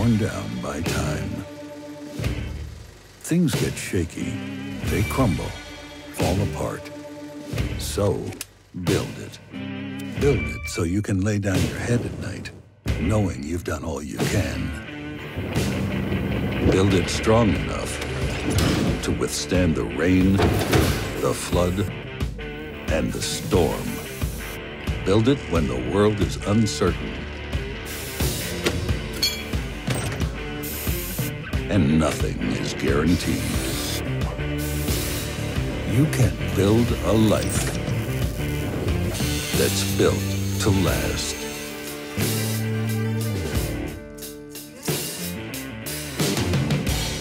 worn down by time. Things get shaky, they crumble, fall apart. So, build it. Build it so you can lay down your head at night, knowing you've done all you can. Build it strong enough to withstand the rain, the flood, and the storm. Build it when the world is uncertain. And nothing is guaranteed. You can build a life that's built to last.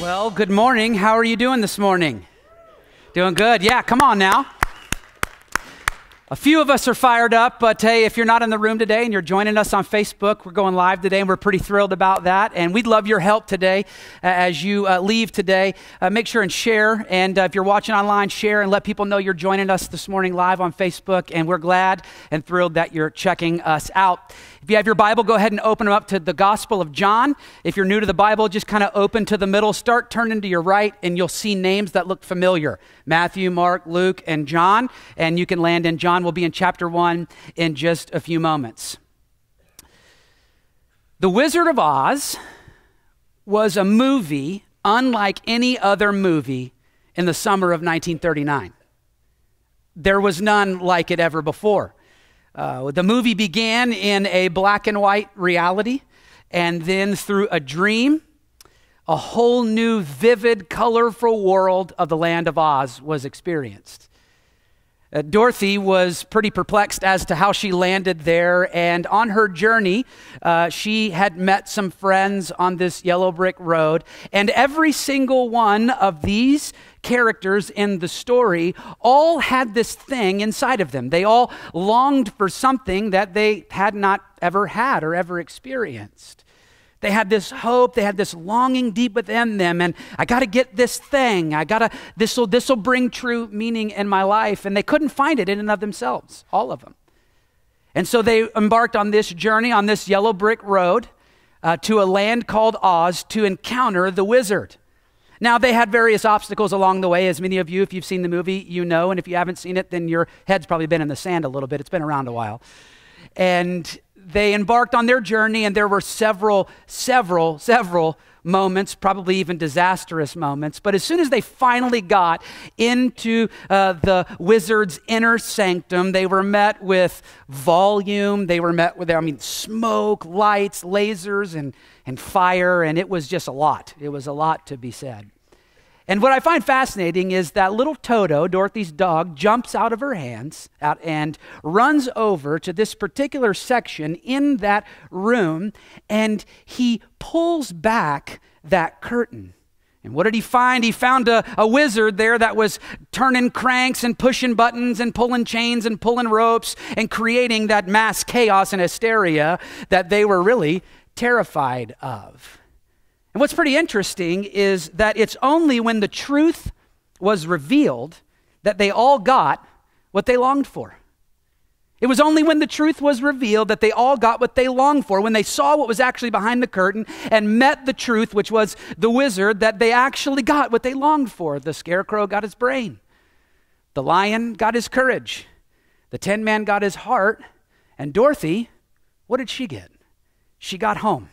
Well, good morning. How are you doing this morning? Doing good? Yeah, come on now. A few of us are fired up, but hey, if you're not in the room today and you're joining us on Facebook, we're going live today and we're pretty thrilled about that. And we'd love your help today uh, as you uh, leave today. Uh, make sure and share. And uh, if you're watching online, share and let people know you're joining us this morning live on Facebook. And we're glad and thrilled that you're checking us out. If you have your Bible, go ahead and open them up to the Gospel of John. If you're new to the Bible, just kind of open to the middle, start turning to your right, and you'll see names that look familiar Matthew, Mark, Luke, and John. And you can land in John. We'll be in chapter 1 in just a few moments. The Wizard of Oz was a movie unlike any other movie in the summer of 1939. There was none like it ever before. Uh, the movie began in a black and white reality, and then through a dream, a whole new, vivid, colorful world of the land of Oz was experienced. Uh, Dorothy was pretty perplexed as to how she landed there, and on her journey, uh, she had met some friends on this yellow brick road, and every single one of these characters in the story all had this thing inside of them. They all longed for something that they had not ever had or ever experienced. They had this hope, they had this longing deep within them, and I got to get this thing. I got to, this will this will bring true meaning in my life. And they couldn't find it in and of themselves, all of them. And so they embarked on this journey on this yellow brick road uh, to a land called Oz to encounter the wizard. Now, they had various obstacles along the way, as many of you, if you've seen the movie, you know. And if you haven't seen it, then your head's probably been in the sand a little bit. It's been around a while. And they embarked on their journey, and there were several, several, several moments, probably even disastrous moments. But as soon as they finally got into uh, the wizard's inner sanctum, they were met with volume. They were met with, I mean, smoke, lights, lasers, and, and fire, and it was just a lot. It was a lot to be said. And what I find fascinating is that little Toto, Dorothy's dog, jumps out of her hands out and runs over to this particular section in that room and he pulls back that curtain. And what did he find? He found a, a, wizard there that was turning cranks and pushing buttons and pulling chains and pulling ropes and creating that mass chaos and hysteria that they were really terrified of. And what's pretty interesting is that it's only when the truth was revealed that they all got what they longed for. It was only when the truth was revealed that they all got what they longed for. When they saw what was actually behind the curtain and met the truth, which was the wizard, that they actually got what they longed for. The scarecrow got his brain, the lion got his courage, the tin man got his heart, and Dorothy, what did she get? She got home.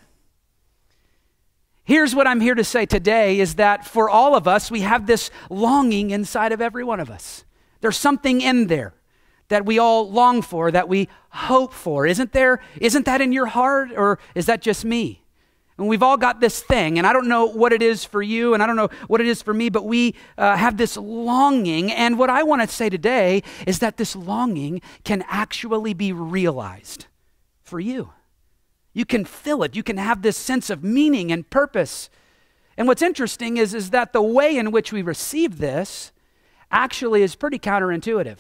Here's what I'm here to say today is that for all of us, we have this longing inside of every one of us. There's something in there that we all long for, that we hope for. Isn't there? Isn't that in your heart, or is that just me? And we've all got this thing, and I don't know what it is for you, and I don't know what it is for me, but we uh, have this longing. And what I want to say today is that this longing can actually be realized for you. You can feel it. You can have this sense of meaning and purpose. And what's interesting is, is that the way in which we receive this actually is pretty counterintuitive.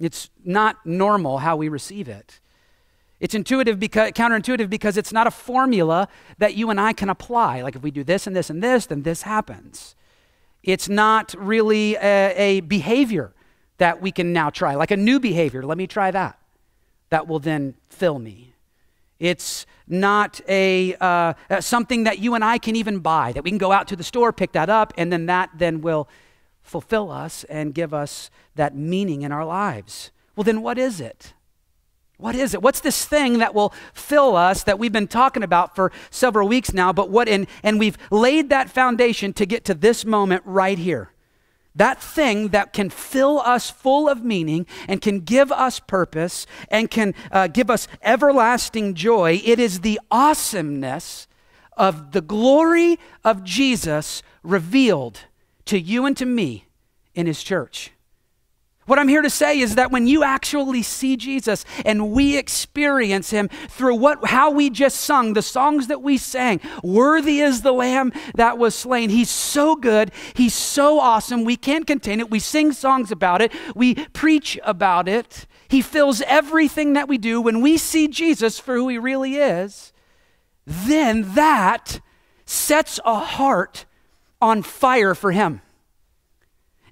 It's not normal how we receive it. It's intuitive because, counterintuitive because it's not a formula that you and I can apply. Like if we do this and this and this, then this happens. It's not really a, a behavior that we can now try, like a new behavior. Let me try that. That will then fill me. It's not a uh, uh, something that you and I can even buy, that we can go out to the store, pick that up, and then that then will fulfill us and give us that meaning in our lives. Well, then what is it? What is it? What's this thing that will fill us that we've been talking about for several weeks now? But what in, and we've laid that foundation to get to this moment right here. That thing that can fill us full of meaning and can give us purpose and can uh, give us everlasting joy. It is the awesomeness of the glory of Jesus revealed to you and to me in his church. What I'm here to say is that when you actually see Jesus and we experience him through what how we just sung, the songs that we sang, worthy is the lamb that was slain. He's so good, he's so awesome. We can't contain it. We sing songs about it, we preach about it. He fills everything that we do when we see Jesus for who he really is. Then that sets a heart on fire for him.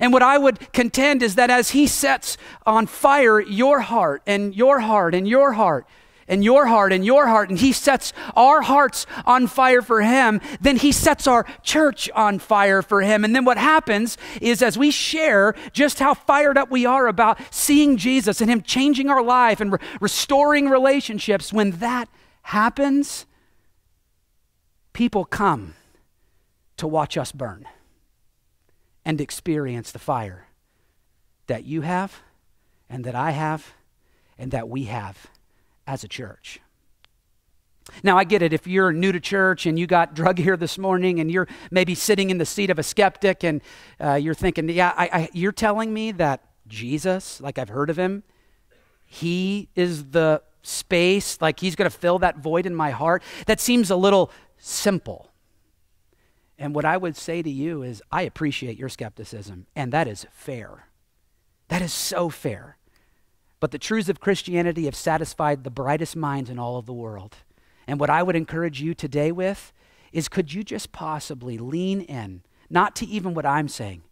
And what I would contend is that as He sets on fire your heart and your heart and your heart and your heart and your heart, and He sets our hearts on fire for Him, then He sets our church on fire for Him. And then what happens is as we share just how fired up we are about seeing Jesus and Him changing our life and re- restoring relationships, when that happens, people come to watch us burn and experience the fire that you have and that I have and that we have as a church. Now, I get it. If you're new to church and you got drug here this morning and you're maybe sitting in the seat of a skeptic and uh, you're thinking, yeah, I, I, you're telling me that Jesus, like I've heard of him, he is the space, like he's going to fill that void in my heart. That seems a little simple. And what I would say to you is, I appreciate your skepticism, and that is fair. That is so fair. But the truths of Christianity have satisfied the brightest minds in all of the world. And what I would encourage you today with is could you just possibly lean in, not to even what I'm saying,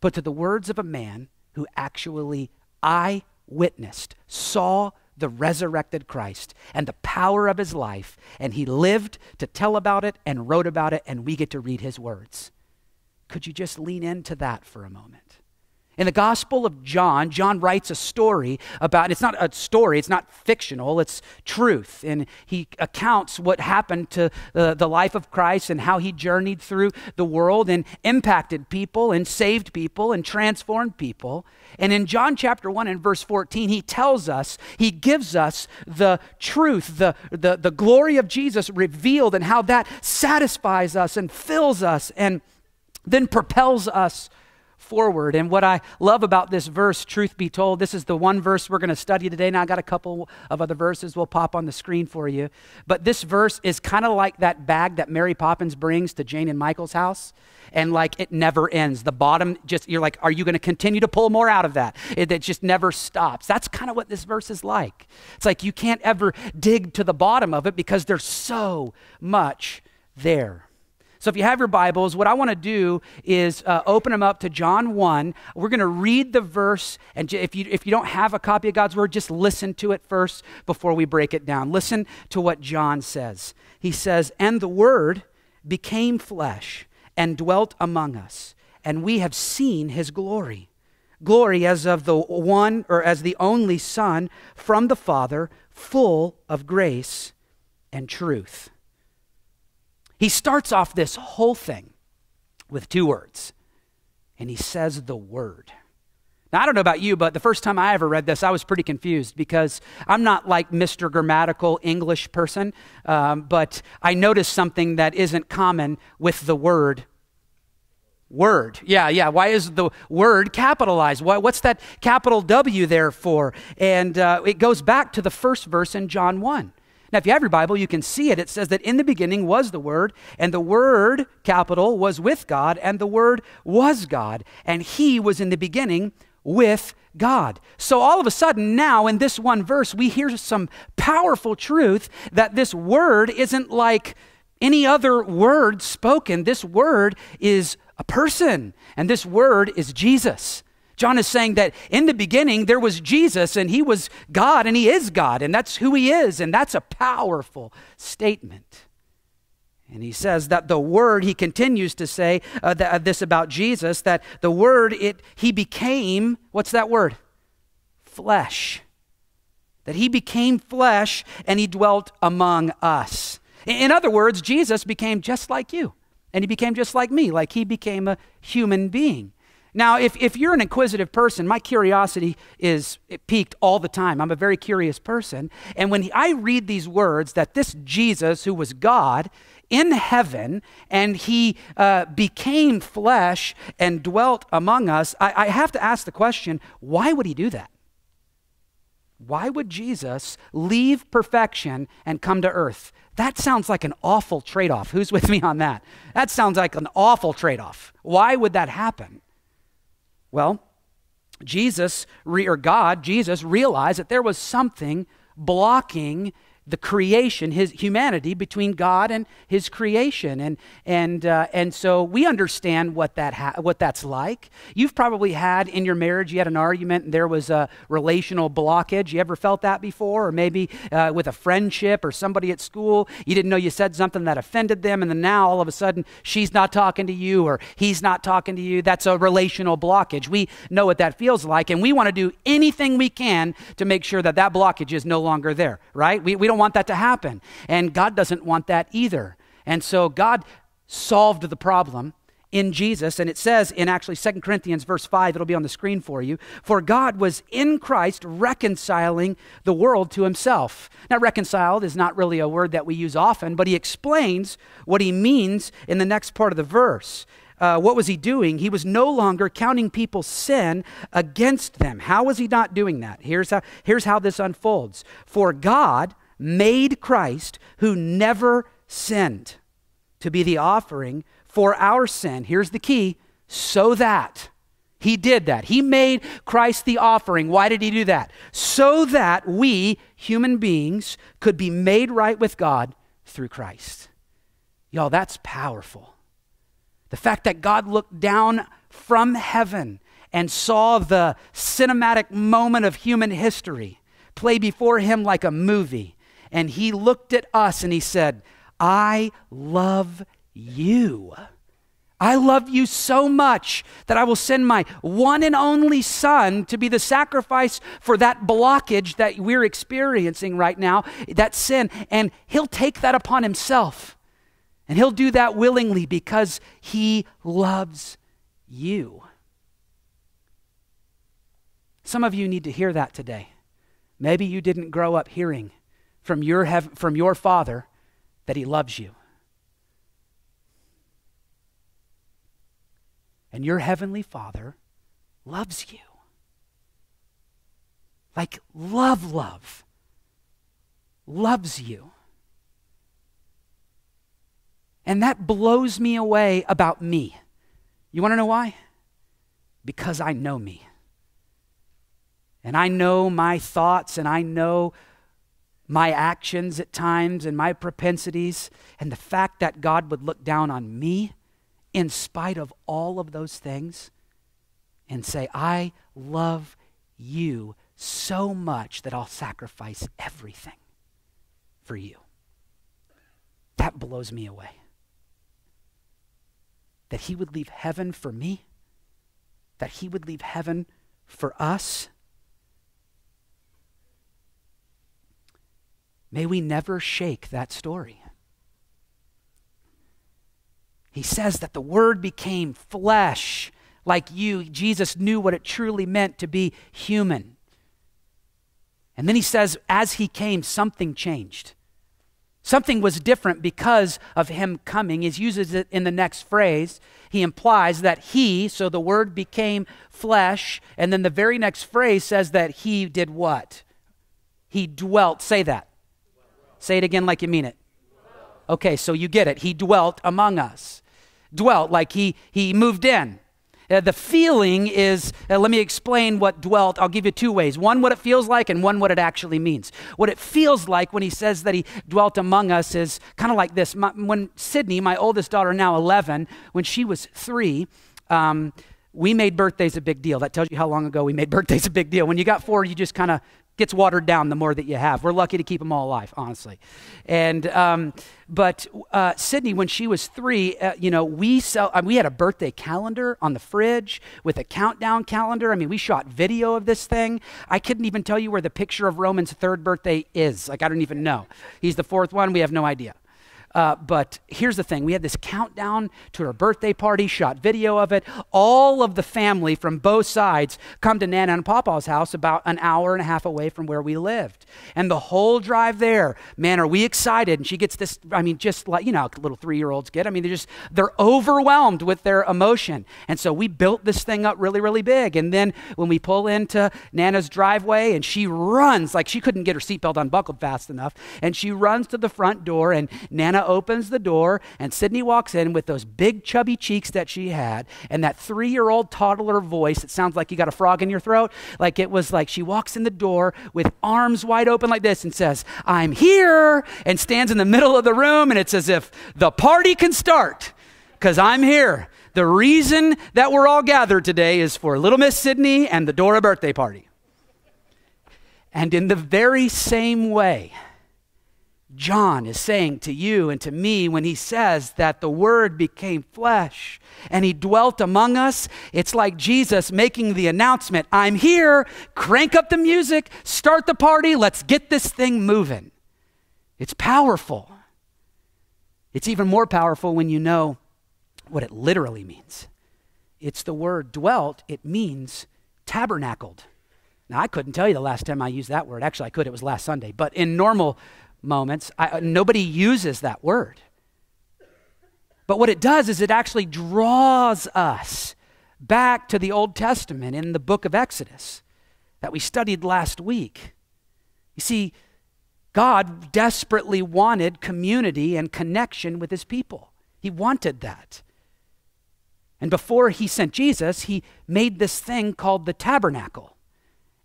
but to the words of a man who actually I witnessed, saw, the resurrected Christ and the power of his life, and he lived to tell about it and wrote about it, and we get to read his words. Could you just lean into that for a moment? In the Gospel of John, John writes a story about, it's not a story, it's not fictional, it's truth. And he accounts what happened to the, the life of Christ and how he journeyed through the world and impacted people and saved people and transformed people. And in John chapter 1 and verse 14, he tells us, he gives us the truth, the, the, the glory of Jesus revealed and how that satisfies us and fills us and then propels us forward. And what I love about this verse, truth be told, this is the one verse we're going to study today. Now, I got a couple of other verses we'll pop on the screen for you. But this verse is kind of like that bag that Mary Poppins brings to Jane and Michael's house. And like it never ends. The bottom just, you're like, are you going to continue to pull more out of that? It, it just never stops. That's kind of what this verse is like. It's like you can't ever dig to the bottom of it because there's so much there. So if you have your Bibles, what I want to do is uh, open them up to John 1. We're going to read the verse, and if you, if you don't have a copy of God's Word, just listen to it first before we break it down. Listen to what John says. He says, And the Word became flesh and dwelt among us, and we have seen his glory. Glory as of the one, or as the only Son from the Father, full of grace and truth. He starts off this whole thing with two words, and he says the word. Now, I don't know about you, but the first time I ever read this, I was pretty confused because I'm not like Mr. Grammatical English person, um, but I noticed something that isn't common with the word word. Yeah, yeah. Why is the word capitalized? Why, what's that capital W there for? And uh, it goes back to the first verse in John 1. Now, if you have your Bible, you can see it. It says that in the beginning was the Word, and the Word, capital, was with God, and the Word was God, and He was in the beginning with God. So all of a sudden, now in this one verse, we hear some powerful truth that this Word isn't like any other word spoken. This Word is a person, and this Word is Jesus. John is saying that in the beginning there was Jesus and he was God and he is God and that's who he is. And that's a powerful statement. And he says that the word, he continues to say uh, th- uh, this about Jesus, that the word, it, he became, what's that word? Flesh. That he became flesh and he dwelt among us. In, in other words, Jesus became just like you. And he became just like me, like he became a human being. Now, if, if you're an inquisitive person, my curiosity is piqued all the time. I'm a very curious person. And when I read these words that this Jesus, who was God in heaven, and he uh, became flesh and dwelt among us, I, I have to ask the question why would he do that? Why would Jesus leave perfection and come to earth? That sounds like an awful trade off. Who's with me on that? That sounds like an awful trade off. Why would that happen? Well, Jesus, or God, Jesus, realized that there was something blocking the creation, his humanity between God and his creation. And, and, uh, and so we understand what, that ha- what that's like. You've probably had in your marriage, you had an argument and there was a relational blockage. You ever felt that before? Or maybe uh, with a friendship or somebody at school, you didn't know you said something that offended them, and then now all of a sudden she's not talking to you or he's not talking to you. That's a relational blockage. We know what that feels like, and we want to do anything we can to make sure that that blockage is no longer there, right? We, we don't don't want that to happen. And God doesn't want that either. And so God solved the problem in Jesus. And it says in actually Second Corinthians, verse 5, it'll be on the screen for you. For God was in Christ reconciling the world to himself. Now, reconciled is not really a word that we use often, but he explains what he means in the next part of the verse. Uh, what was he doing? He was no longer counting people's sin against them. How was he not doing that? Here's how, here's how this unfolds. For God, made Christ, who never sinned, to be the offering for our sin. Here's the key so that. He did that. He made Christ the offering. Why did he do that? So that we, human beings, could be made right with God through Christ. Y'all, that's powerful. The fact that God looked down from heaven and saw the cinematic moment of human history play before him like a movie and he looked at us and he said, I love you. I love you so much that I will send my one and only son to be the sacrifice for that blockage that we're experiencing right now, that sin. And he'll take that upon himself. And he'll do that willingly because he loves you. Some of you need to hear that today. Maybe you didn't grow up hearing from your, hev- from your Father that He loves you. And your Heavenly Father loves you. Like love, love. Loves you. And that blows me away about me. You want to know why? Because I know me. And I know my thoughts and I know my actions at times and my propensities, and the fact that God would look down on me in spite of all of those things and say, I love you so much that I'll sacrifice everything for you. That blows me away. That He would leave heaven for me, that He would leave heaven for us May we never shake that story. He says that the Word became flesh like you. Jesus knew what it truly meant to be human. And then he says, as he came, something changed. Something was different because of him coming. He uses it in the next phrase. He implies that he, so the word became flesh, and then the very next phrase says that he did what? He dwelt. Say that. Say it again like you mean it. Okay, so you get it. He dwelt among us. Dwelt, like he, he moved in. Uh, the feeling is, uh, let me explain what dwelt. I'll give you two ways one, what it feels like, and one, what it actually means. What it feels like when he says that he dwelt among us is kind of like this. My, when Sydney, my oldest daughter, now 11, when she was three, um, we made birthdays a big deal. That tells you how long ago we made birthdays a big deal. When you got four, you just kind of gets watered down the more that you have. We're lucky to keep them all alive, honestly. And um, but uh, Sydney, when she was three, uh, you know, we sell. We had a birthday calendar on the fridge with a countdown calendar. I mean, we shot video of this thing. I couldn't even tell you where the picture of Roman's third birthday is. Like, I don't even know. He's the fourth one. We have no idea. Uh, but here's the thing we had this countdown to her birthday party, shot video of it. All of the family from both sides come to Nana and Papa's house about an hour and a half away from where we lived. And the whole drive there, man, are we excited? And she gets this, I mean, just like, you know, little three year olds get. I mean, they're just, they're overwhelmed with their emotion. And so we built this thing up really, really big. And then when we pull into Nana's driveway and she runs, like she couldn't get her seatbelt unbuckled fast enough, and she runs to the front door and Nana opens the door, and Sydney walks in with those big chubby cheeks that she had, and that three year old toddler voice. that sounds like you got a frog in your throat. Like it was like she walks in the door with arms wide open like this and says, I'm here, and stands in the middle of the room, and it's as if the party can start because I'm here. The reason that we're all gathered today is for little Miss Sydney and the Dora birthday party. And in the very same way, John is saying to you and to me when he says that the Word became flesh and he dwelt among us. It's like Jesus making the announcement I'm here, crank up the music, start the party, let's get this thing moving. It's powerful. It's even more powerful when you know what it literally means. It's the word dwelt, it means tabernacled. Now, I couldn't tell you the last time I used that word. Actually, I could. It was last Sunday. But in normal moments, I, uh, nobody uses that word. But what it does is it actually draws us back to the Old Testament in the book of Exodus that we studied last week. You see, God desperately wanted community and connection with his people. He wanted that. And before he sent Jesus, he made this thing called the tabernacle.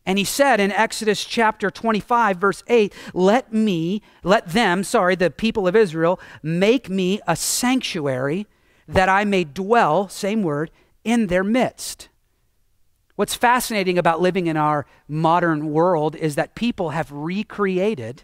And he said in Exodus chapter 25, verse 8, Let me, let them, sorry, the people of Israel, make me a sanctuary that I may dwell, same word, in their midst. What's fascinating about living in our modern world is that people have recreated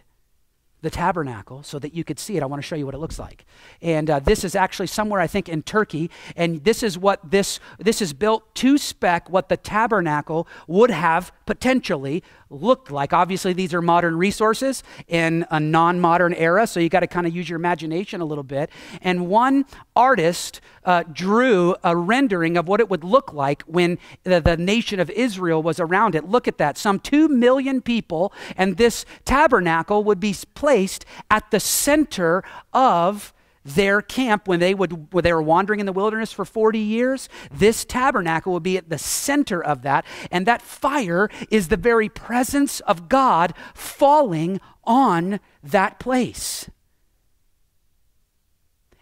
the tabernacle so that you could see it. I want to show you what it looks like. And uh, this is actually somewhere I think in Turkey, and this is what this this is built to spec what the tabernacle would have potentially looked like. Obviously, these are modern resources in a non-modern era, so you got to kind of use your imagination a little bit. And one artist uh, drew a rendering of what it would look like when the, the nation of Israel was around it. Look at that, some two million people, and this tabernacle would be placed at the center of their camp when they would when they were wandering in the wilderness for 40 years this tabernacle would be at the center of that and that fire is the very presence of god falling on that place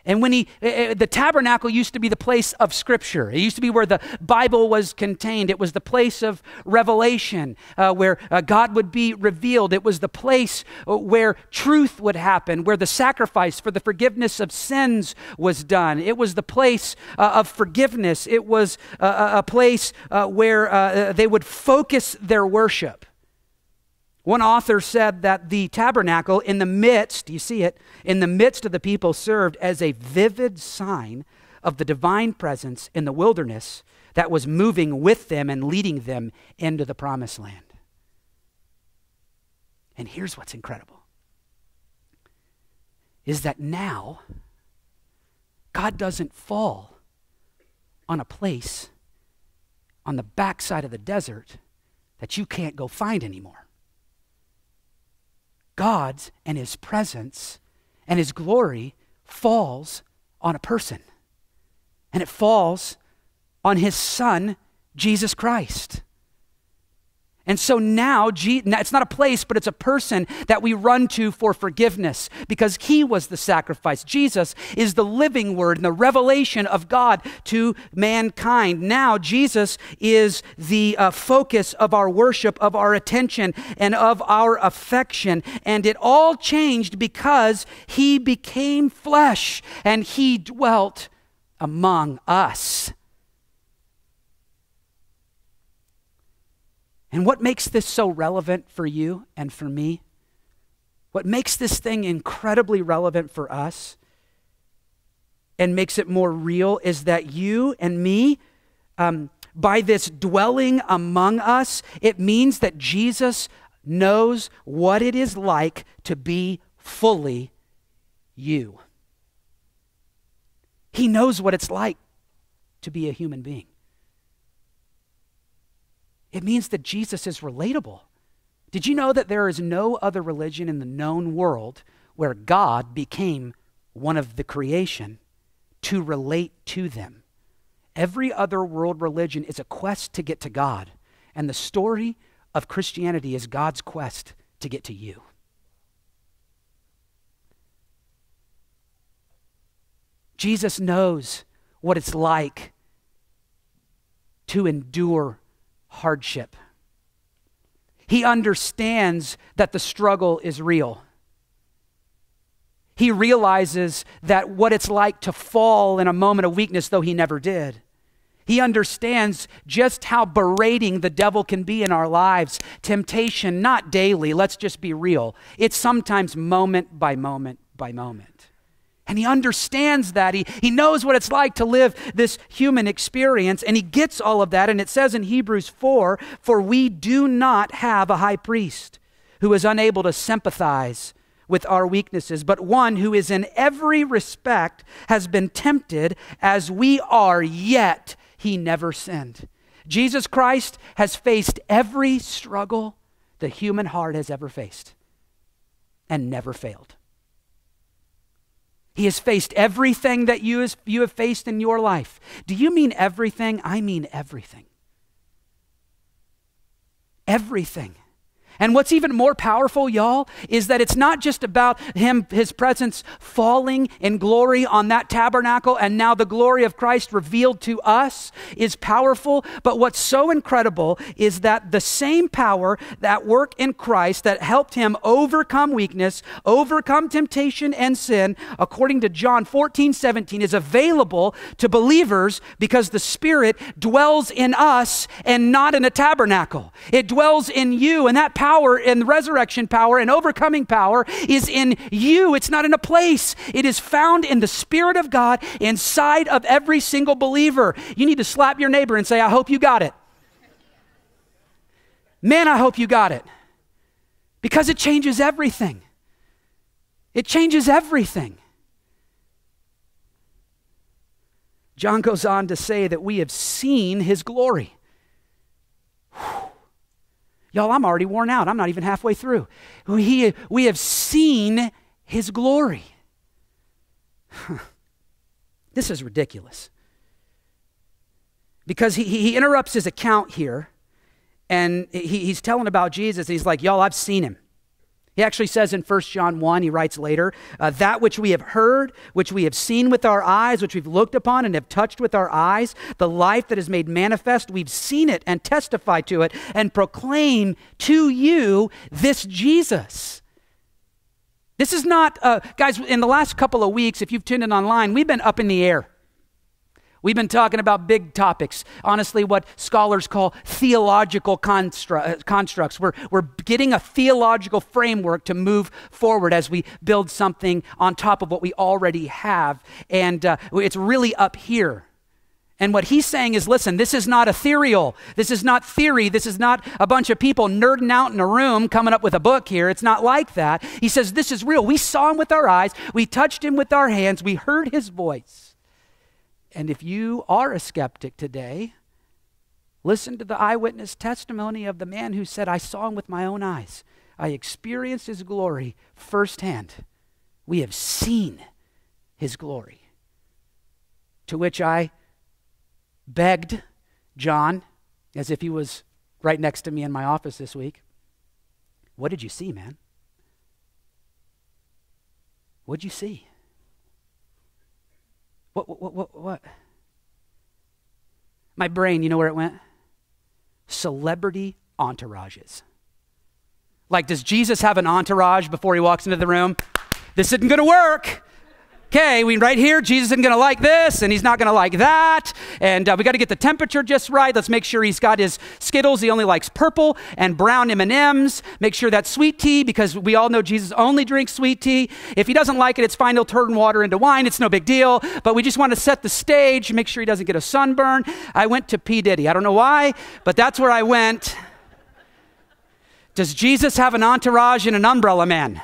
and when he, eh, eh, the tabernacle used to be the place of scripture. It used to be where the Bible was contained. It was the place of revelation, uh, where uh, God would be revealed. It was the place uh, where truth would happen, where the sacrifice for the forgiveness of sins was done. It was the place uh, of forgiveness. It was uh, a place uh, where they would focus their worship. One author said that the tabernacle, in the midst, you see it, in the midst of the people, served as a vivid sign of the divine presence in the wilderness that was moving with them and leading them into the promised land. And here's what's incredible is that now God doesn't fall on a place on the backside of the desert that you can't go find anymore. God's and his presence and his glory falls on a person. And it falls on his son, Jesus Christ. And so now, it's not a place, but it's a person that we run to for forgiveness because he was the sacrifice. Jesus is the living word and the revelation of God to mankind. Now, Jesus is the uh, focus of our worship, of our attention, and of our affection. And it all changed because he became flesh and he dwelt among us. And what makes this so relevant for you and for me? What makes this thing incredibly relevant for us and makes it more real is that you and me, um, by this dwelling among us, it means that Jesus knows what it is like to be fully you. He knows what it's like to be a human being. It means that Jesus is relatable. Did you know that there is no other religion in the known world where God became one of the creation to relate to them? Every other world religion is a quest to get to God. And the story of Christianity is God's quest to get to you. Jesus knows what it's like to endure hardship. He understands that the struggle is real. He realizes that what it's like to fall in a moment of weakness, though he never did. He understands just how berating the devil can be in our lives. Temptation, not daily, let's just be real. It's sometimes moment by moment by moment. And he understands that. He, he knows what it's like to live this human experience, and he gets all of that. And it says in Hebrews 4 For we do not have a high priest who is unable to sympathize with our weaknesses, but one who is in every respect has been tempted as we are, yet he never sinned. Jesus Christ has faced every struggle the human heart has ever faced and never failed. He has faced everything that you, has, you have faced in your life. Do you mean everything? I mean everything. Everything. And what's even more powerful, y'all, is that it's not just about him, his presence falling in glory on that tabernacle, and now the glory of Christ revealed to us is powerful. But what's so incredible is that the same power that worked in Christ that helped him overcome weakness, overcome temptation and sin, according to John 14, 17, is available to believers because the Spirit dwells in us and not in a tabernacle. It dwells in you, and that power and resurrection power and overcoming power is in you. It's not in a place. It is found in the Spirit of God inside of every single believer. You need to slap your neighbor and say, I hope you got it. Man, I hope you got it. Because it changes everything. It changes everything. John goes on to say that we have seen his glory. Whew. Y'all, I'm already worn out. I'm not even halfway through. We, we have seen his glory. this is ridiculous. Because he, he interrupts his account here and he, he's telling about Jesus. He's like, Y'all, I've seen him. He actually says in 1 John 1, he writes later, uh, that which we have heard, which we have seen with our eyes, which we've looked upon and have touched with our eyes, the life that is made manifest, we've seen it and testify to it and proclaim to you this Jesus. This is not, uh, guys, in the last couple of weeks, if you've tuned in online, we've been up in the air. We've been talking about big topics, honestly, what scholars call theological constru- uh, constructs. We're, we're getting a theological framework to move forward as we build something on top of what we already have. And uh, it's really up here. And what he's saying is listen, this is not ethereal. This is not theory. This is not a bunch of people nerding out in a room coming up with a book here. It's not like that. He says this is real. We saw him with our eyes, we touched him with our hands, we heard his voice. And if you are a skeptic today, listen to the eyewitness testimony of the man who said, I saw him with my own eyes. I experienced his glory firsthand. We have seen his glory. To which I begged John, as if he was right next to me in my office this week, What did you see, man? What'd you see? What, what, what, what? My brain, you know where it went? Celebrity entourages. Like, does Jesus have an entourage before he walks into the room? This isn't going to work. Okay, we right here, Jesus isn't going to like this and he's not going to like that. And uh, we got to get the temperature just right. Let's make sure he's got his Skittles. He only likes purple and brown M&Ms. Make sure that's sweet tea because we all know Jesus only drinks sweet tea. If he doesn't like it, it's fine. He'll turn water into wine. It's no big deal. But we just want to set the stage, make sure he doesn't get a sunburn. I went to P. Diddy. I don't know why, but that's where I went. Does Jesus have an entourage and an umbrella man?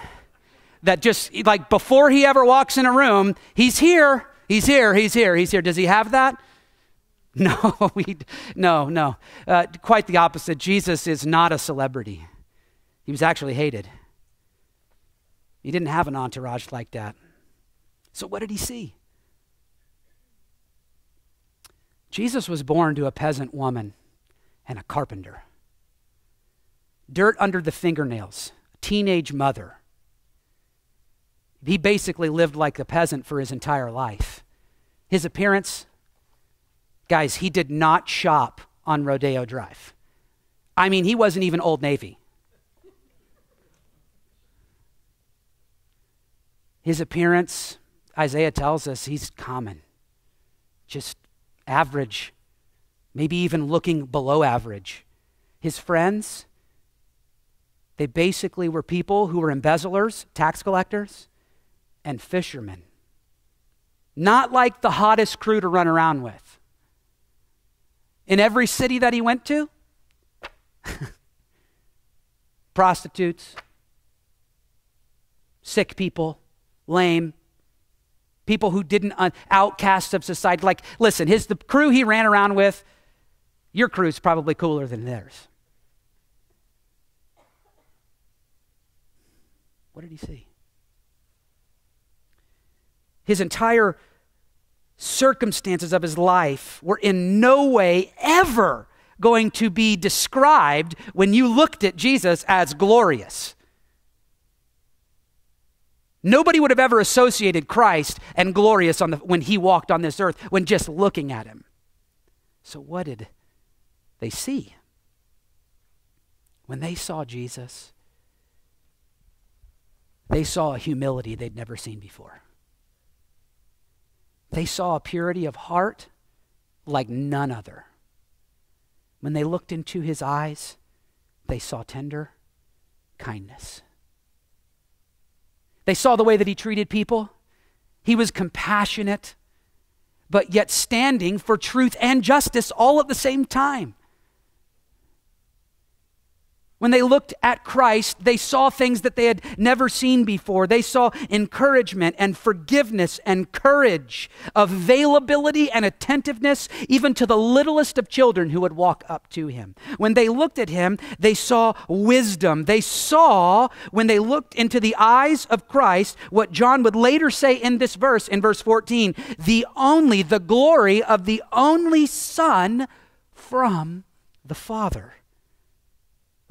That just like before he ever walks in a room, he's here, he's here, he's here, he's here. Does he have that? No, we, no, no. Uh, quite the opposite. Jesus is not a celebrity. He was actually hated. He didn't have an entourage like that. So, what did he see? Jesus was born to a peasant woman and a carpenter. Dirt under the fingernails, teenage mother, he basically lived like a peasant for his entire life. His appearance, guys, he did not shop on Rodeo Drive. I mean, he wasn't even Old Navy. His appearance, Isaiah tells us, he's common, just average, maybe even looking below average. His friends, they basically were people who were embezzlers, tax collectors and fishermen. Not like the hottest crew to run around with. In every city that he went to, prostitutes, sick people, lame, people who didn't uh, outcasts of society. Like, listen, his the crew he ran around with, your crew's probably cooler than theirs. What did he see? His entire circumstances of his life were in no way ever going to be described when you looked at Jesus as glorious. Nobody would have ever associated Christ and glorious on the, when he walked on this earth when just looking at him. So, what did they see? When they saw Jesus, they saw a humility they'd never seen before. They saw a purity of heart like none other. When they looked into his eyes, they saw tender kindness. They saw the way that he treated people. He was compassionate, but yet standing for truth and justice all at the same time. When they looked at Christ, they saw things that they had never seen before. They saw encouragement and forgiveness and courage, availability and attentiveness, even to the littlest of children who would walk up to him. When they looked at him, they saw wisdom. They saw, when they looked into the eyes of Christ, what John would later say in this verse, in verse 14, the only, the glory of the only Son from the Father.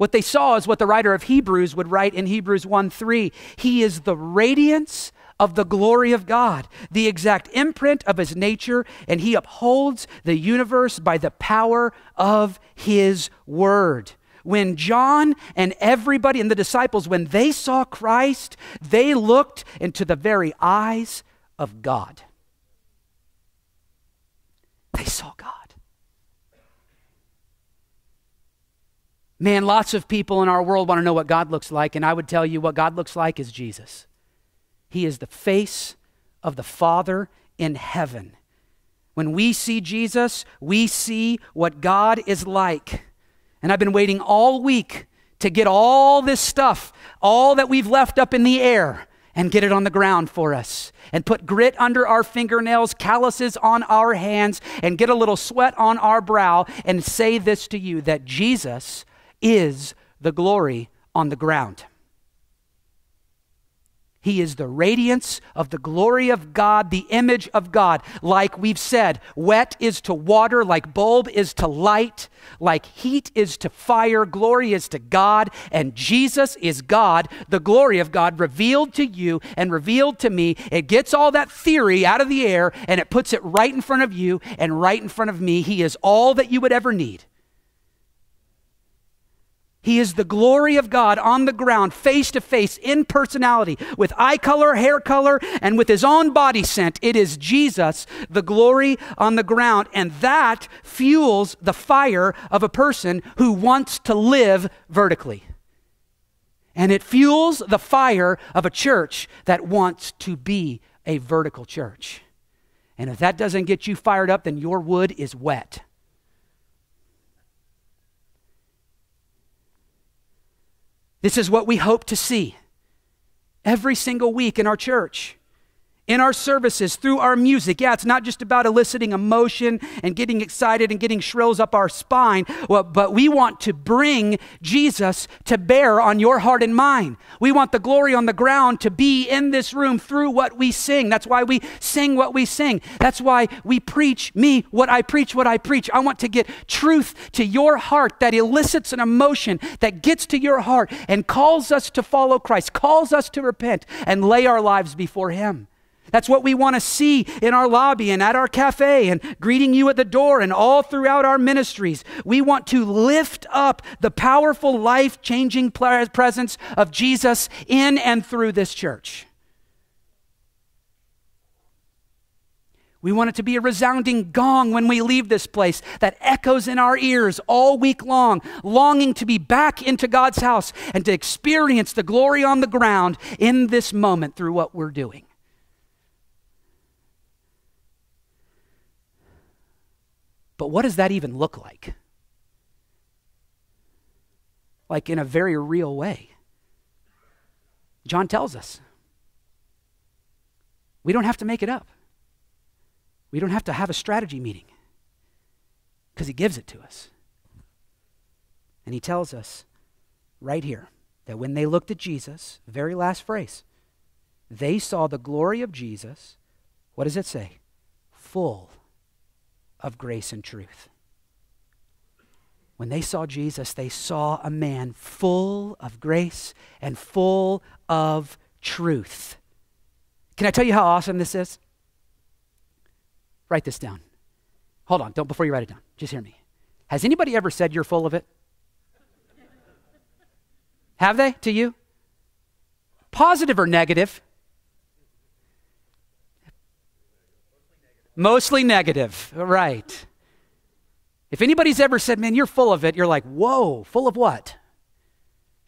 What they saw is what the writer of Hebrews would write in Hebrews 1 3. He is the radiance of the glory of God, the exact imprint of his nature, and he upholds the universe by the power of his word. When John and everybody and the disciples, when they saw Christ, they looked into the very eyes of God. They saw God. Man, lots of people in our world want to know what God looks like, and I would tell you what God looks like is Jesus. He is the face of the Father in heaven. When we see Jesus, we see what God is like. And I've been waiting all week to get all this stuff, all that we've left up in the air, and get it on the ground for us. And put grit under our fingernails, calluses on our hands, and get a little sweat on our brow, and say this to you that Jesus is the glory on the ground. He is the radiance of the glory of God, the image of God. Like we've said, wet is to water, like bulb is to light, like heat is to fire, glory is to God, and Jesus is God, the glory of God revealed to you and revealed to me. It gets all that theory out of the air and it puts it right in front of you and right in front of me. He is all that you would ever need. He is the glory of God on the ground, face to face, in personality, with eye color, hair color, and with his own body scent. It is Jesus, the glory on the ground. And that fuels the fire of a person who wants to live vertically. And it fuels the fire of a church that wants to be a vertical church. And if that doesn't get you fired up, then your wood is wet. This is what we hope to see every single week in our church in our services, through our music. Yeah, it's not just about eliciting emotion and getting excited and getting shrills up our spine, but we want to bring Jesus to bear on your heart and mind. We want the glory on the ground to be in this room through what we sing. That's why we sing what we sing. That's why we preach me what I preach, what I preach. I want to get truth to your heart that elicits an emotion that gets to your heart and calls us to follow Christ, calls us to repent and lay our lives before Him. That's what we want to see in our lobby and at our cafe and greeting you at the door and all throughout our ministries. We want to lift up the powerful, life changing presence of Jesus in and through this church. We want it to be a resounding gong when we leave this place that echoes in our ears all week long, longing to be back into God's house and to experience the glory on the ground in this moment through what we're doing. But what does that even look like? Like in a very real way. John tells us. We don't have to make it up. We don't have to have a strategy meeting because he gives it to us. And he tells us right here that when they looked at Jesus, very last phrase, they saw the glory of Jesus. What does it say? Full of grace and truth. When they saw Jesus, they saw a man full of grace and full of truth. Can I tell you how awesome this is? Write this down. Hold on, don't before you write it down. Just hear me. Has anybody ever said you're full of it? Have they to you? Positive or negative? Mostly negative, right. If anybody's ever said, man, you're full of it, you're like, whoa, full of what?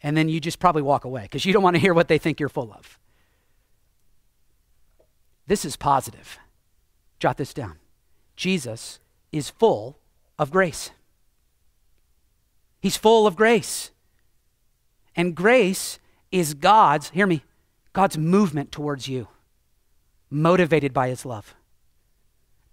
And then you just probably walk away because you don't want to hear what they think you're full of. This is positive. Jot this down. Jesus is full of grace. He's full of grace. And grace is God's, hear me, God's movement towards you, motivated by his love.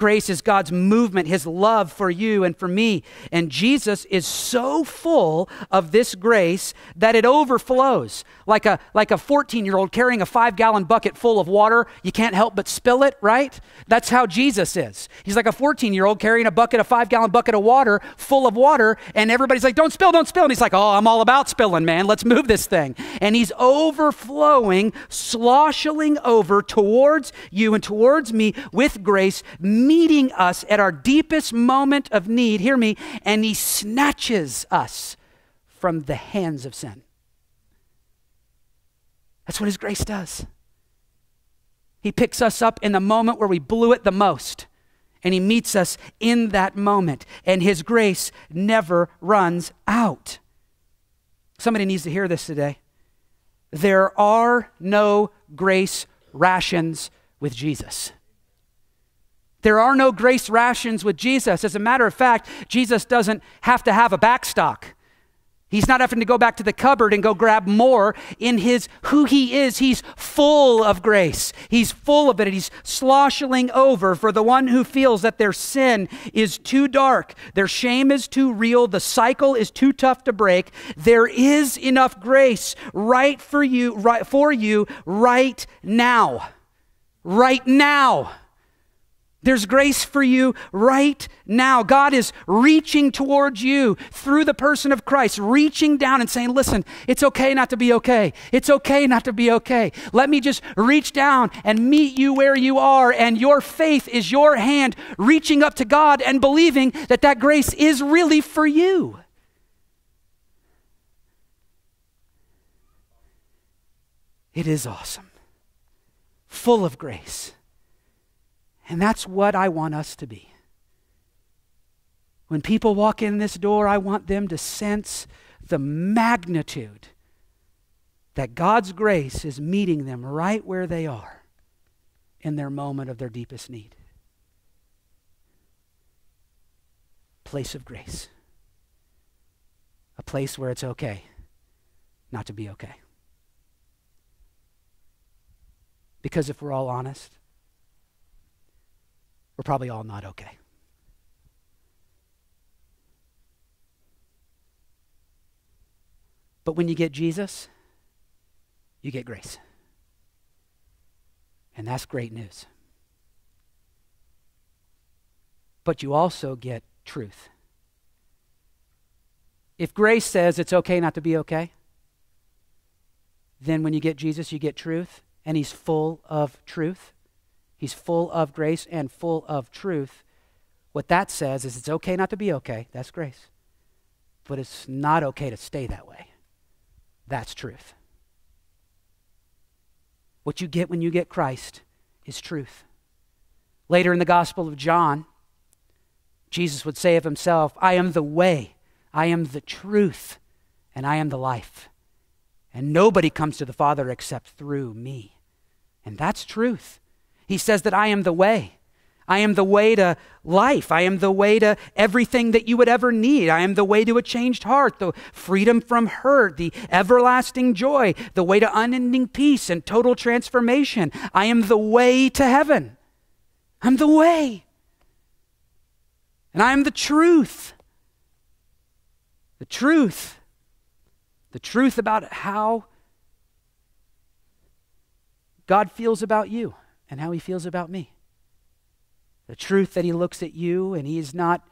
Grace is God's movement, his love for you and for me. And Jesus is so full of this grace that it overflows. Like a like a 14-year-old carrying a 5-gallon bucket full of water, you can't help but spill it, right? That's how Jesus is. He's like a 14-year-old carrying a bucket a 5-gallon bucket of water full of water and everybody's like, "Don't spill, don't spill." And he's like, "Oh, I'm all about spilling, man. Let's move this thing." And he's overflowing, sloshing over towards you and towards me with grace meeting us at our deepest moment of need, hear me, and He snatches us from the hands of sin. That's what His grace does. He picks us up in the moment where we blew it the most, and He meets us in that moment, and His grace never runs out. Somebody needs to hear this today. There are no grace rations with Jesus. There are no grace rations with Jesus. As a matter of fact, Jesus doesn't have to have a backstock. He's not having to go back to the cupboard and go grab more in his who he is. He's full of grace. He's full of it. He's sloshing over for the one who feels that their sin is too dark, their shame is too real, the cycle is too tough to break. There is enough grace right for you, right for you right now. Right now. There's grace for you right now. God is reaching towards you through the person of Christ, reaching down and saying, Listen, it's okay not to be okay. It's okay not to be okay. Let me just reach down and meet you where you are. And your faith is your hand reaching up to God and believing that that grace is really for you. It is awesome, full of grace. And that's what I want us to be. When people walk in this door, I want them to sense the magnitude that God's grace is meeting them right where they are in their moment of their deepest need. Place of grace. A place where it's okay not to be okay. Because if we're all honest, we're probably all not okay. But when you get Jesus, you get grace. And that's great news. But you also get truth. If grace says it's okay not to be okay, then when you get Jesus, you get truth, and He's full of truth. He's full of grace and full of truth. What that says is it's okay not to be okay. That's grace. But it's not okay to stay that way. That's truth. What you get when you get Christ is truth. Later in the Gospel of John, Jesus would say of himself, I am the way, I am the truth, and I am the life. And nobody comes to the Father except through me. And that's truth. He says that I am the way. I am the way to life. I am the way to everything that you would ever need. I am the way to a changed heart, the freedom from hurt, the everlasting joy, the way to unending peace and total transformation. I am the way to heaven. I'm the way. And I am the truth. The truth. The truth about how God feels about you and how he feels about me. The truth that he looks at you and he is not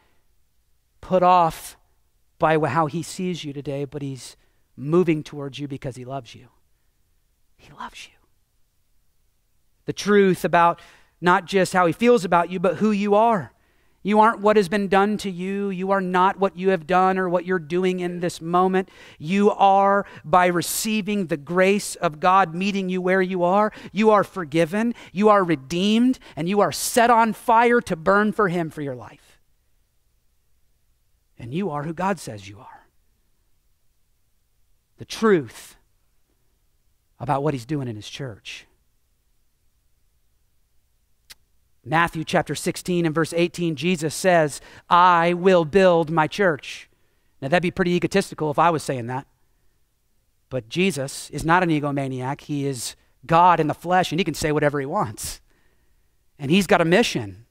put off by how he sees you today, but he's moving towards you because he loves you. He loves you. The truth about not just how he feels about you, but who you are. You aren't what has been done to you. You are not what you have done or what you're doing in this moment. You are, by receiving the grace of God meeting you where you are, you are forgiven, you are redeemed, and you are set on fire to burn for Him for your life. And you are who God says you are. The truth about what He's doing in His church. Matthew chapter 16 and verse 18, Jesus says, I will build my church. Now, that'd be pretty egotistical if I was saying that. But Jesus is not an egomaniac. He is God in the flesh, and he can say whatever he wants. And he's got a mission.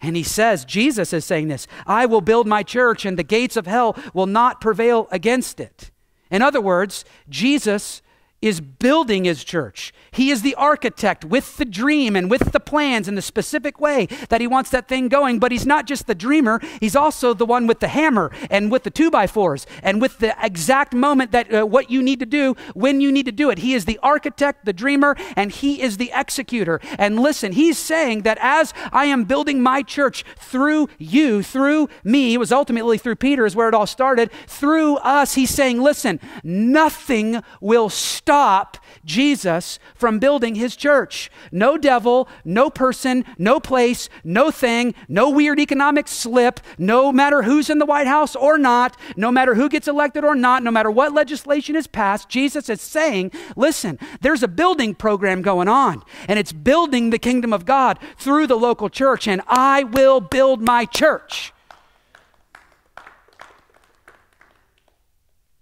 And he says, Jesus is saying this I will build my church, and the gates of hell will not prevail against it. In other words, Jesus is building his church. He is the architect with the dream and with the plans in the specific way that he wants that thing going. But he's not just the dreamer, he's also the one with the hammer and with the two by fours and with the exact moment that uh, what you need to do when you need to do it. He is the architect, the dreamer, and he is the executor. And listen, he's saying that as I am building my church through you, through me, it was ultimately through Peter, is where it all started, through us, he's saying, listen, nothing will stop stop Jesus from building his church. No devil, no person, no place, no thing, no weird economic slip, no matter who's in the White House or not, no matter who gets elected or not, no matter what legislation is passed, Jesus is saying, listen, there's a building program going on, and it's building the kingdom of God through the local church, and I will build my church.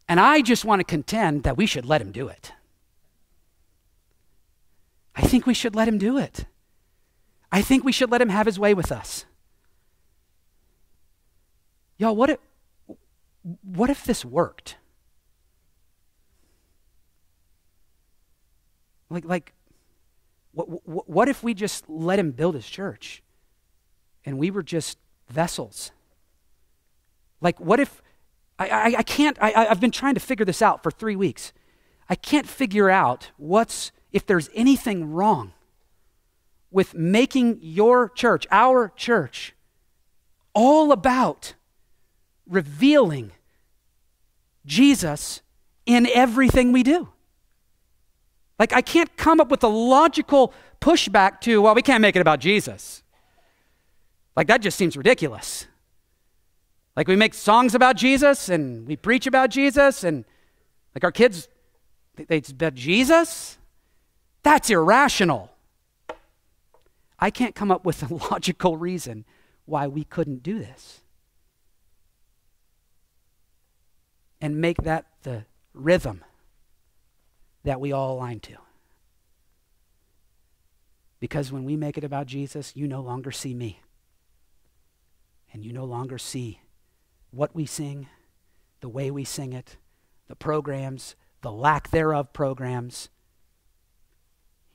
And I just want to contend that we should let him do it. I think we should let him do it. I think we should let him have his way with us. Y'all, what if, what if this worked? Like, like what, what, what if we just let him build his church and we were just vessels? Like, what if, I, I, I can't, I, I've been trying to figure this out for three weeks. I can't figure out what's if there's anything wrong with making your church, our church, all about revealing Jesus in everything we do. Like, I can't come up with a logical pushback to, well, we can't make it about Jesus. Like, that just seems ridiculous. Like, we make songs about Jesus and we preach about Jesus, and like our kids, they, they Jesus? That's irrational. I can't come up with a logical reason why we couldn't do this. And make that the rhythm that we all align to. Because when we make it about Jesus, you no longer see me. And you no longer see what we sing, the way we sing it, the programs, the lack thereof programs.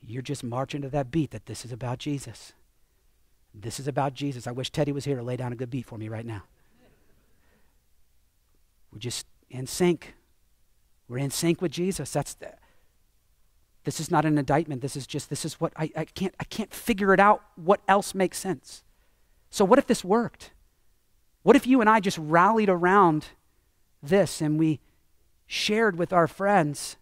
You're just marching to that beat that this is about Jesus. This is about Jesus. I wish Teddy was here to lay down a good beat for me right now. We're just in sync. We're in sync with Jesus. That's the, this is not an indictment. This is just, this is what I, I can't, I can't figure it out what else makes sense. So what if this worked? What if you and I just rallied around this and we shared with our friends,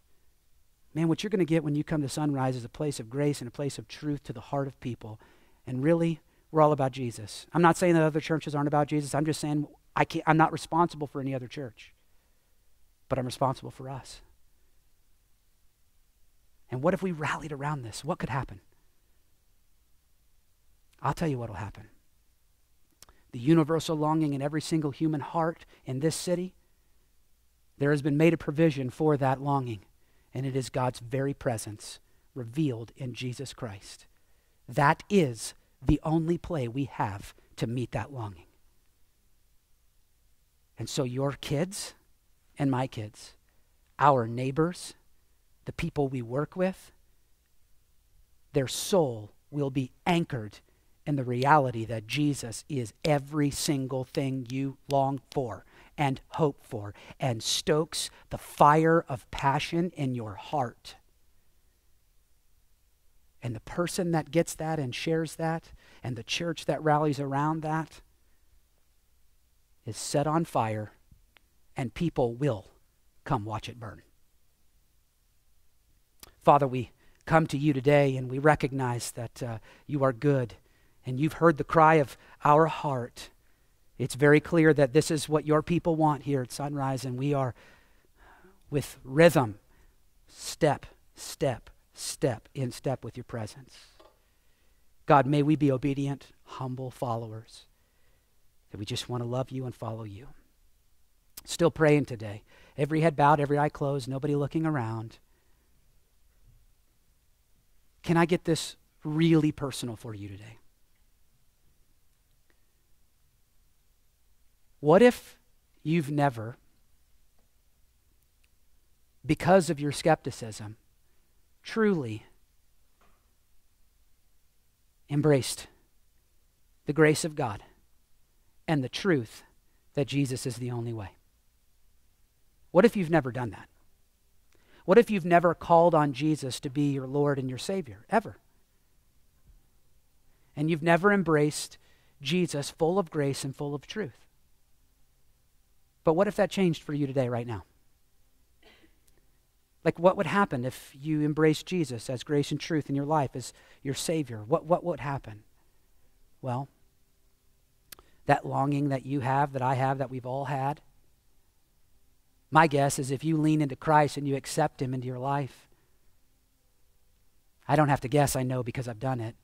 man, what you're going to get when you come to Sunrise is a place of grace and a place of truth to the heart of people. And really, we're all about Jesus. I'm not saying that other churches aren't about Jesus. I'm just saying I can't, I'm not responsible for any other church, but I'm responsible for us. And what if we rallied around this? What could happen? I'll tell you what will happen. The universal longing in every single human heart in this city, there has been made a provision for that longing, and it is God's very presence revealed in Jesus Christ. That is the only play we have to meet that longing. And so, your kids and my kids, our neighbors, the people we work with, their soul will be anchored in the reality that Jesus is every single thing you long for and hope for and stokes the fire of passion in your heart. And the person that gets that and shares that, and the church that rallies around that, is set on fire, and people will come watch it burn. Father, we come to you today and we recognize that uh, you are good and you've heard the cry of our heart. It's very clear that this is what your people want here at Sunrise, and we are with rhythm, step, step, step, in step with your presence. God, may we be obedient, humble followers, that we just want to love you and follow you. Still praying today. Every head bowed, every eye closed, nobody looking around. Can I get this really personal for you today? What if you've never, because of your skepticism, truly embraced the grace of God and the truth that Jesus is the only way? What if you've never done that? What if you've never called on Jesus to be your Lord and your Savior, ever? And you've never embraced Jesus full of grace and full of truth? But what if that changed for you today, right now? Like, what would happen if you embraced Jesus as grace and truth in your life, as your Savior? What, what would happen? Well, that longing that you have, that I have, that we've all had, my guess is if you lean into Christ and you accept Him into your life, I don't have to guess, I know because I've done it.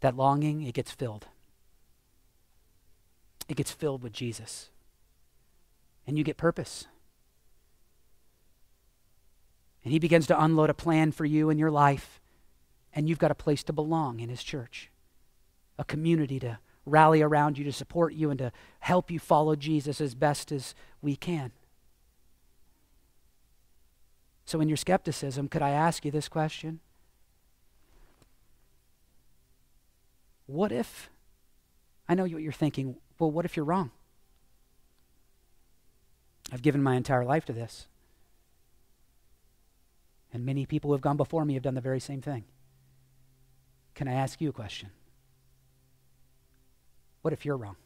That longing, it gets filled. It gets filled with Jesus. And you get purpose. And He begins to unload a plan for you in your life, and you've got a place to belong in His church, a community to rally around you, to support you, and to help you follow Jesus as best as we can. So, in your skepticism, could I ask you this question? What if, I know what you're thinking, well, what if you're wrong? I've given my entire life to this. And many people who have gone before me have done the very same thing. Can I ask you a question? What if you're wrong?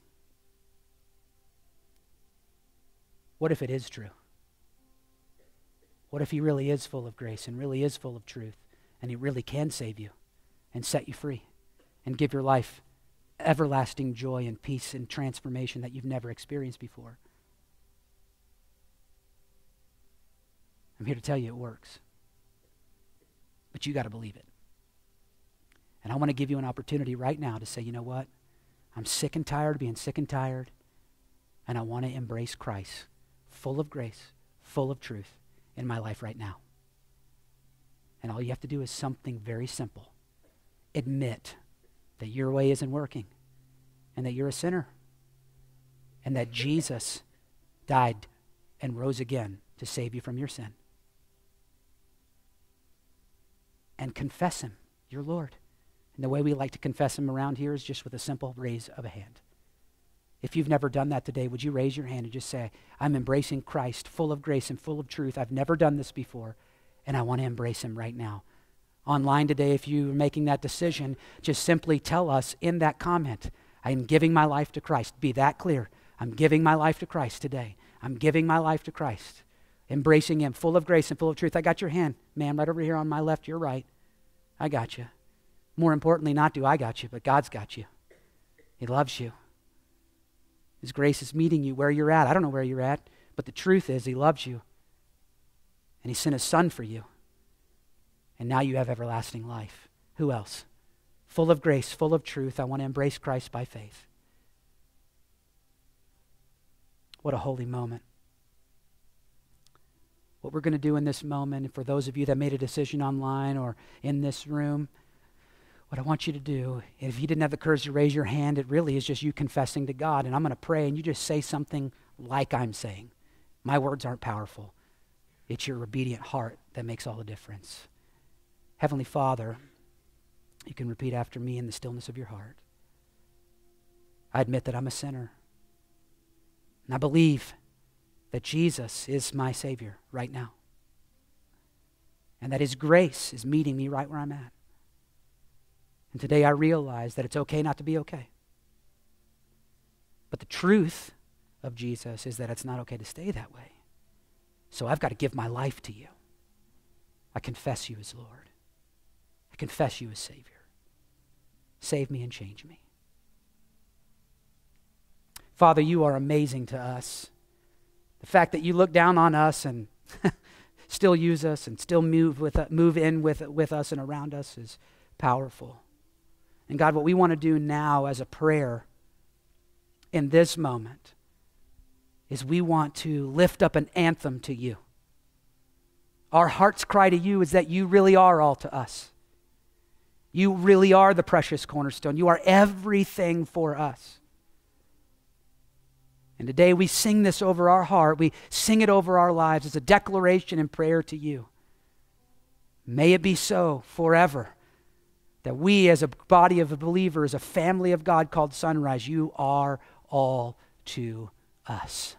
What if it is true? What if He really is full of grace and really is full of truth and He really can save you and set you free and give your life everlasting joy and peace and transformation that you've never experienced before? I'm here to tell you it works. But you got to believe it. And I want to give you an opportunity right now to say, you know what? I'm sick and tired of being sick and tired, and I want to embrace Christ, full of grace, full of truth in my life right now. And all you have to do is something very simple admit that your way isn't working and that you're a sinner and that Jesus died and rose again to save you from your sin. And confess Him, your Lord. And the way we like to confess Him around here is just with a simple raise of a hand. If you've never done that today, would you raise your hand and just say, I'm embracing Christ, full of grace and full of truth. I've never done this before, and I want to embrace Him right now. Online today, if you're making that decision, just simply tell us in that comment, I am giving my life to Christ. Be that clear. I'm giving my life to Christ today. I'm giving my life to Christ. Embracing Him, full of grace and full of truth. I got your hand, ma'am, right over here on my left, your right. I got you. More importantly, not do I got you, but God's got you. He loves you. His grace is meeting you where you're at. I don't know where you're at, but the truth is, He loves you. And He sent His Son for you. And now you have everlasting life. Who else? Full of grace, full of truth. I want to embrace Christ by faith. What a holy moment. What we're going to do in this moment, for those of you that made a decision online or in this room, what I want you to do, if you didn't have the courage to raise your hand, it really is just you confessing to God. And I'm going to pray, and you just say something like I'm saying. My words aren't powerful, it's your obedient heart that makes all the difference. Heavenly Father, you can repeat after me in the stillness of your heart. I admit that I'm a sinner. And I believe that Jesus is my Savior right now. And that His grace is meeting me right where I'm at. And today I realize that it's okay not to be okay. But the truth of Jesus is that it's not okay to stay that way. So I've got to give my life to you. I confess you as Lord. I confess you as Savior. Save me and change me. Father, you are amazing to us. The fact that you look down on us and still use us and still move, with, uh, move in with, with us and around us is powerful. And God, what we want to do now as a prayer in this moment is we want to lift up an anthem to you. Our heart's cry to you is that you really are all to us. You really are the precious cornerstone. You are everything for us. And today we sing this over our heart. We sing it over our lives as a declaration and prayer to you. May it be so forever that we, as a body of believers, as a family of God called Sunrise, you are all to us.